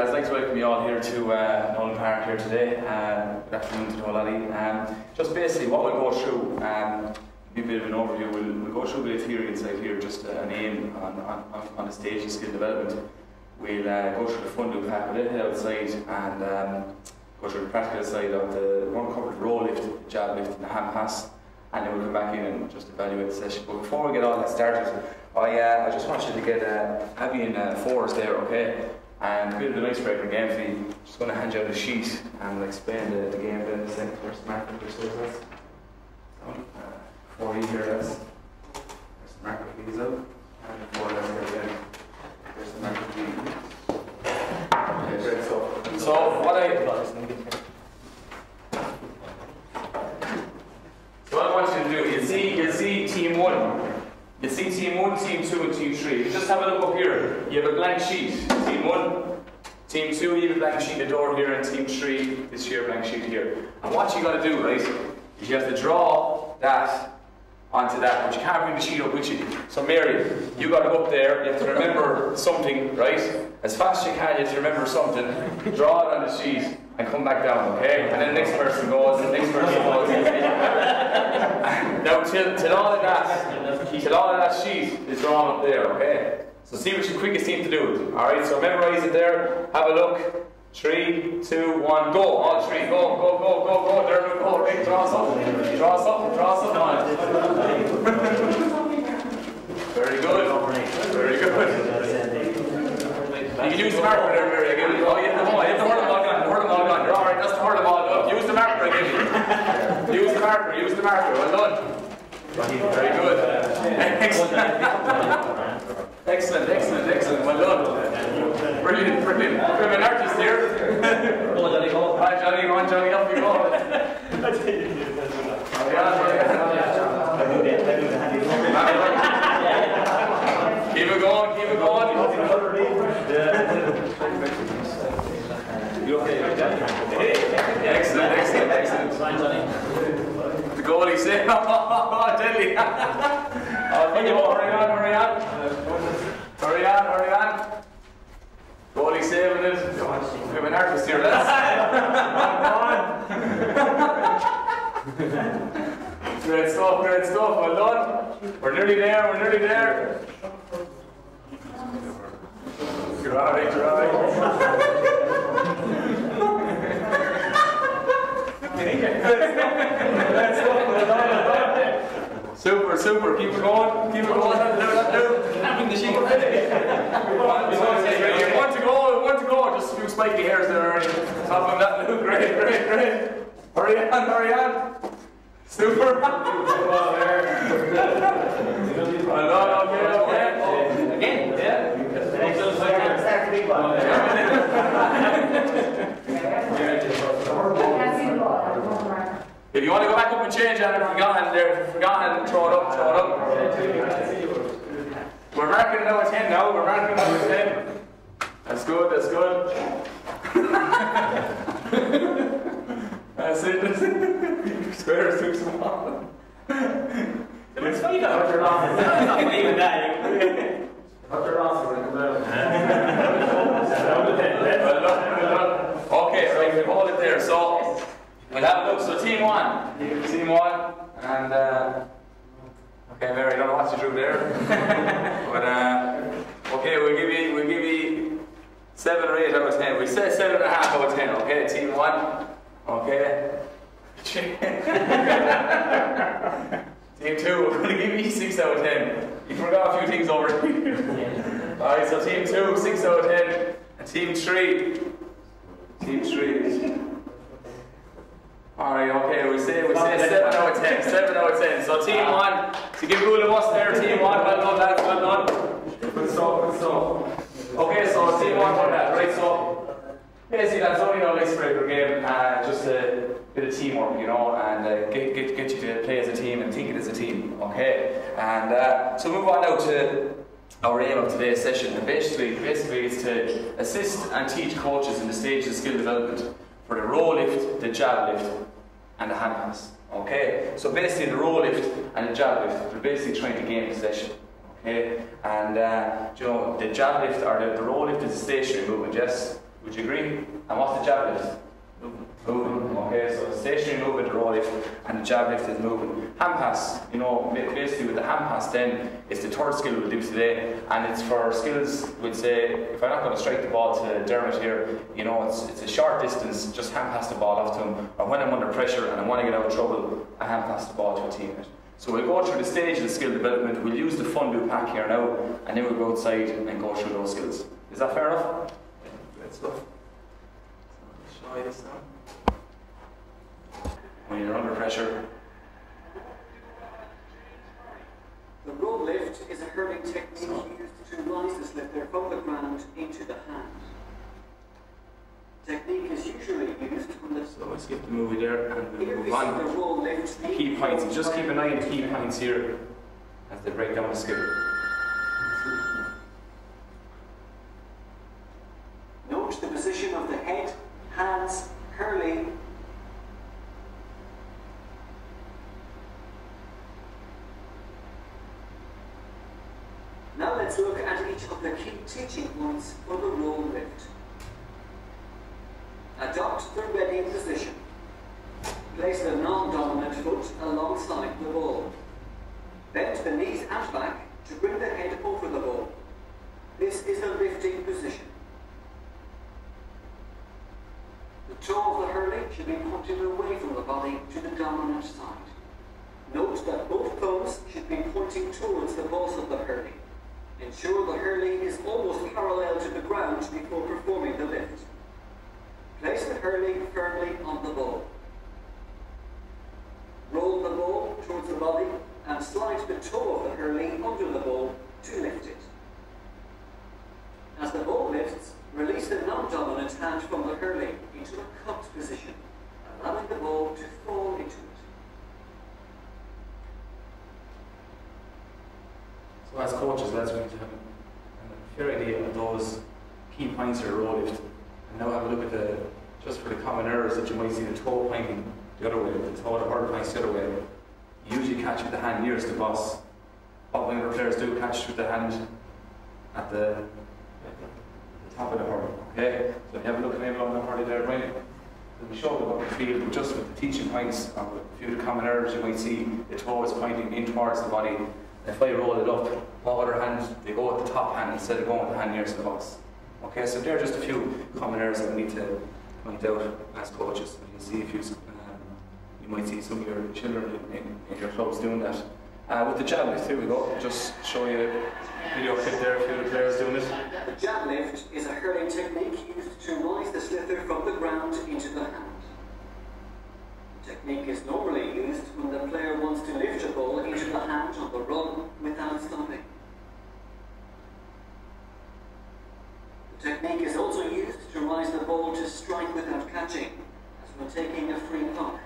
lads. I'd like to welcome you all here to uh, Nowlan Park here today. Um, good afternoon to Nowlan um, Just basically what we'll go through, um, a bit of an overview, we'll, we'll go through a bit of theory inside here, just uh, an aim on, on, on the stage of skill development. We'll uh, go through the fun loop hack, we'll outside and um, go through the practical side of the, to the roll lift, jab lift and the hand pass and then we'll come back in and just evaluate the session. But before we get all that started, I, uh, I just want you to get uh, Abby in uh, fours there, okay? And a bit of an icebreaker game for you. Just going to hand you out a sheet and we'll explain the, the game then. The second first marker, is this. So, uh, for you here, that's first marker, please out. And four, that's here again. First marker, please. Okay, great. So, so what I. So what I want you to do, you see, you see team one. You see team one, team two, and team three. You just have a look up here. You have a blank sheet. Team one, team two, you have a blank sheet, the door here, and team three, this here, blank sheet here. And what you got to do, right, is you have to draw that onto that, but you can't bring the sheet up with you. So Mary, you got to go up there, you have to remember something, right? As fast as you can, you have to remember something, draw it on the sheet, and come back down, okay? And then the next person goes, and the next person goes. Now, till, till all of that, till all of that sheet is drawn up there, okay? So see what your quickest team to do. it. Alright, so memorize it there, have a look. Three, two, one, go. All three, go, go, go, go, go. There we go. Draw something. Draw something, draw something. Very good. Very good. You can use the marker there, Mary. Again. Oh, you have the ball hurl ball gun. The hurl ball gun. You're alright. That's the hurl ball gun. Use the marker again. Use the marker. Use the marker. Well done. Very good. Excellent. excellent, excellent, excellent. Well done. Brilliant, brilliant. We have an artist here. Go, Johnny, go. Hi, Johnny. Go on, Johnny. Up you go. Keep it going, keep it going. Excellent, excellent, excellent. Fine, Johnny. The goalie said, oh, deadly. oh, hurry on, hurry on. Hurry on, hurry on. Goalie saving it. We have an artist here, let's. great stuff, great stuff, well done. We're nearly there, we're nearly there. You're alright, you're alright. Super, super. Keep it going. Keep it going. Do, do. Having the sheet. One to go. One to go. Just a few spiky hairs there already. Top of that. Great, great, great. Hurry on, hurry on. Super. well done. Okay, okay. Again, yeah. If you want to go back up and change I that, if forgotten there, forgotten, throw it up, throw it up. We're marking it now at 10 now, we're marking it now at 10. That's good, that's good. that's it, that's it. Square is too small. It's funny that Roger Ross is not believing that. Roger Ross is going to Okay, right, we hold it there. So, we'll have a So, team one. Team one. And, uh, okay, Mary, I don't know what you drew there. but, uh, okay, we'll give you, we'll give you seven or eight out of ten. We say seven and a half out of ten, okay? Team one. Okay. team two, we're going to give you six out of ten. You forgot a few things over here. Alright, so team two, six out of ten. And team three, team three. Alright, okay, we say we say seven out of ten. Seven out of ten. So team one, to give all of us there, team one, well done, lads, well done. Good stuff, good stuff. Okay, so team one won that, right? So basically that's only an icebreaker game, uh, just a bit of teamwork, you know, and uh, get, get, get you to play as a team and think it as a team, okay? And uh, so move on now to our aim of today's session. And basically, basically is to assist and teach coaches in the stage of skill development for the roll lift, the jab lift, and the hand pass. Okay? So basically the roll lift and the jab lift, they're basically trying to gain possession. Okay? And uh, you know, the jab lift or the, the roll lift is a stationary movement, yes? Would you agree? And what's the jab lift? Moving. Okay, so stationary movement, the roll lift, and the jab lift is moving. Hand pass, you know, basically with the hand pass then, it's the third skill we'll do today, and it's for skills, we'd say, if I'm not going to strike the ball to Dermot here, you know, it's, it's a short distance, just hand pass the ball off to him, or when I'm under pressure and I want to get out of trouble, I hand pass the ball to a teammate. So we'll go through the stage of the skill development, we'll use the Fun Do pack here now, and then we'll go outside and go through those skills. Is that fair enough? Great stuff. Show you this now when you're under pressure. The roll lift is a hurling technique used to rise the sliotar from the ground into the hand. Technique is usually used when the... So let's skip the movie there and we'll move on. The roll lift key points. Just keep an eye on the key points here as they break down the skill. Note the position of the head, hands, hurley, Now let's look at each of the key teaching points for the roll lift. Adopt the ready position. Place the non-dominant foot alongside the ball. Bend the knees and back to bring the head over the ball. This is the lifting position. The toe of the hurley should be pointed away from the body to the dominant side. Note that both thumbs should be pointing towards the boss of the hurley. Ensure the hurley is almost parallel to the ground before performing the lift. Place the hurley firmly on the ball. Roll the ball towards the body and slide the toe of the hurley under the ball to lift it. As the ball lifts, release the non-dominant hand from the hurley into a cupped position, allowing the ball to fall into it. So as coaches, we need to have a fair idea of those key points of the roll lift. And now have a look at the, just for the common errors that you might see the toe pointing the other way, the toe the hurl points the other way. You usually catch with the hand nearest the boss. What winger players do, catch with the hand at the, the top of the hurl. Okay? So if you have a look maybe on the hurl there, right? We show the what the field, but just with the teaching points, a few of the common errors you might see, the toe is pointing in towards the body, if I roll it up, what other hand, they go with the top hand instead of going with the hand nearest the boss. Okay, so there are just a few common errors that we need to point out as coaches. You see if you, um, you might see some of your children in, in your clubs doing that. Uh, with the jab lift, here we go. Just show you a video clip there, a few of the players doing it. The jab lift is a hurling technique used to rise the sliotar from the ground into the hand The technique is normally used when the player wants to lift a ball into the hand on the run without stopping. The technique is also used to rise the ball to strike without catching, as when taking a free puck.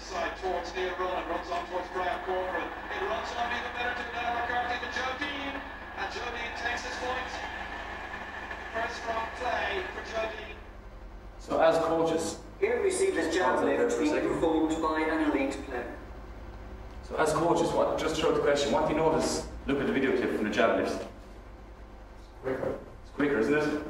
Inside towards Neil Ronan, runs on towards Brian Corcoran. It runs on even better to Niall McCarthy to Joe Deane. And Joe Deane takes his point. First from play for Joe Deane. So as coaches... Here we see the jab lift being performed by an elite player. So as coaches, what, just throw the question, what do you notice? Look at the video clip from the jab lift. Quicker. It's quicker, isn't it?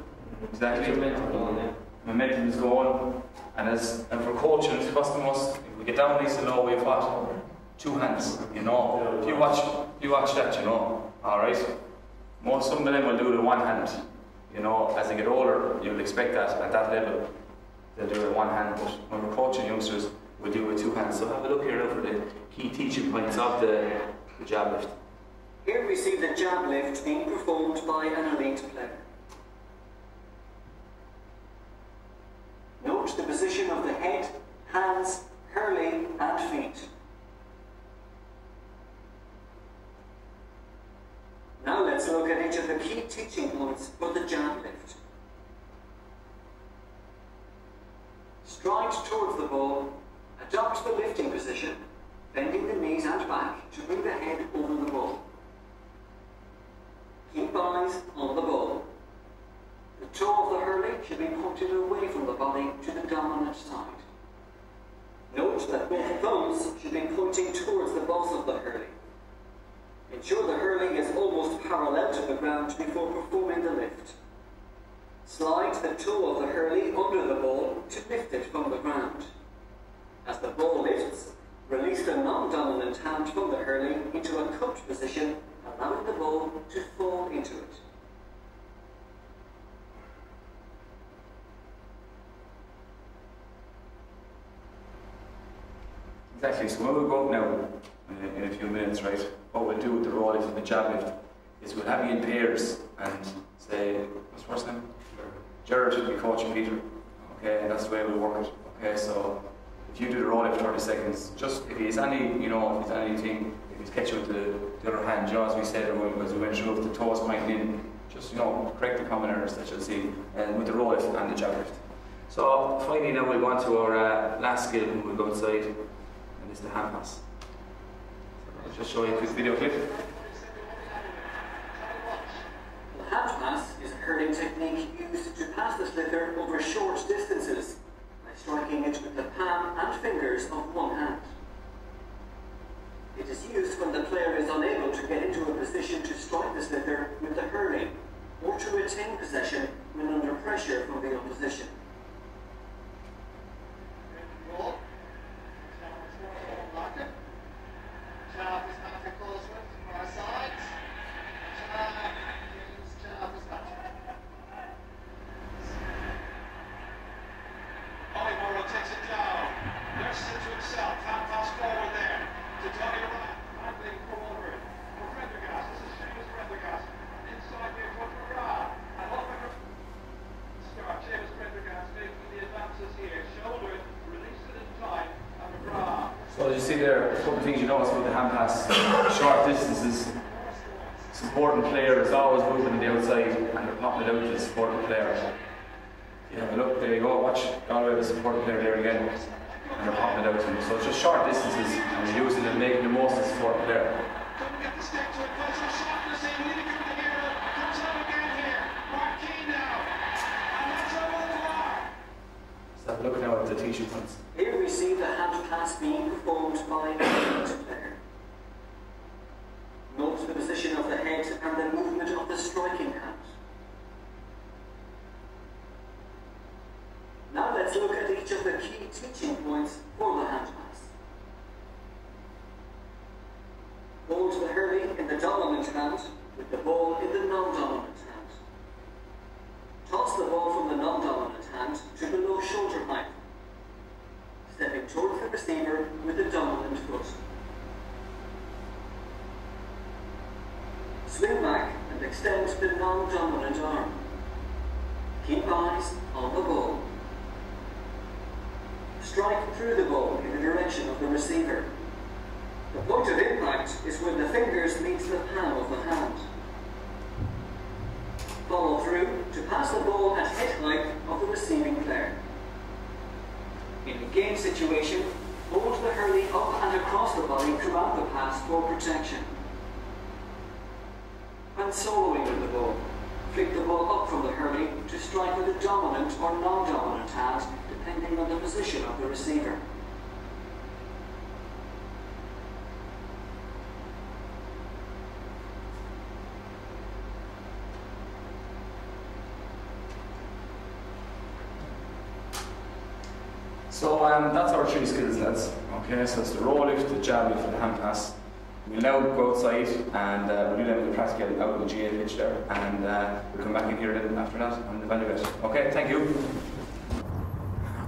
Exactly. Momentum. Momentum is going. And as and for coaching, it's costing us, if we get down and low, we've got two hands, you know. If you watch if you watch that, you know, alright. Most some of them will do it with one hand. You know, as they get older, you'll expect that at that level. They'll do it with one hand, but when we're coaching youngsters, we do it with two hands. So have a look here now for the key teaching points of the, the jab lift. Here we see the jab lift being performed by an elite player. The position of the head, hands, hurley and feet. Now let's look at each of the key teaching points for the jab lift. Stride towards the ball, adopt the lifting position, bending the knees and back to bring the head over the ball. Keep eyes on the ball. The toe of the hurley should be pointed away from the body to the dominant side. Note that both thumbs should be pointing towards the boss of the hurley. Ensure the hurley is almost parallel to the ground before performing the lift. Slide the toe of the hurley under the ball to lift it from the ground. As the ball lifts, release the non-dominant hand from the hurley into a cupped position, allowing the ball to fall into it. Exactly. So when we go up now, uh, in a few minutes, right, what we'll do with the roll lift and the jab lift is we'll have you in pairs and say, what's first name? Jared will be coaching Peter. Okay, and that's the way we'll work it. Okay, so if you do the roll lift 30 seconds, just if he's any, you know, if he's anything, if he's catching with the, the other hand, as we said, or as we went through, if the toes pointing in, just, you know, correct the common errors that you'll see and with the roll lift and the jab lift. So finally now we'll go on to our uh, last skill and we'll go outside pass. So I'll just show you quick video clip. The hand pass is a hurling technique used to pass the sliotar over short distances by striking it with the palm and fingers of one hand. It is used when the player is unable to get into a position to strike the sliotar with the hurley, or to retain possession when under pressure from the opposition. Roll. Lock it. Jab is not to close with far sides. Jab is jab is not. Ollie takes it down. Nurses it to himself. Hand pass forward there. To Tony Ryan. Handling forward. For Prendergast. This is Seamus Prendergast. Inside there for McGrath. And off it start. Seamus Prendergast making the advances here. Shoulder. Release it in time. And McGrath. So as you see there, a couple of things you notice about the hand pass. Short distances, supporting player is always moving to the outside and they're popping it out to the supporting player. Yeah, look, there you go, watch, away the supporting player there again. And they're popping it out to him. So it's just short distances and they're using it, making the most of the supporting player. A a have a look now at the t-shirt points. Here we see the hand pass being performed by a right player. Note the position of the head and the movement of the striking hand. Now let's look at each of the key teaching points for the hand pass. Hold the hurley in the dominant hand with the ball in the non-dominant hand. Toss the ball from the non-dominant hand to below shoulder height stepping towards the receiver with the dominant foot. Swing back and extend the non-dominant arm. Keep eyes on the ball. Strike through the ball in the direction of the receiver. The point of impact is when the fingers meet the palm of the hand. Follow through to pass the ball at head height of the receiving player. In a game situation, hold the hurley up and across the body throughout the pass for protection. When soloing with the ball, to strike with a dominant or non-dominant hand, depending on the position of the receiver. So um, that's our three skills, lads. Okay, so it's the roll lift, the jab lift, and the hand pass. We'll now go outside and uh, we'll do them the practical out in the GAA pitch there, and uh, we'll come back in here then after that and evaluate. Okay, thank you.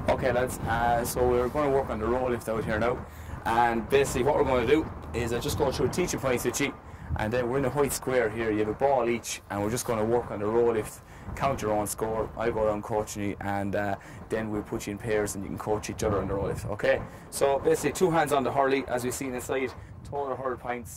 Okay, lads. Uh, so we're going to work on the roll lift out here now, and basically what we're going to do is I just go through a teaching points with you, and then we're in a white square here. You have a ball each, and we're just going to work on the roll lift. Count your own score. I go around coaching you, and uh, then we'll put you in pairs, and you can coach each other on the roll. Okay. So basically, two hands on the hurley, as we've seen inside, total hurl points.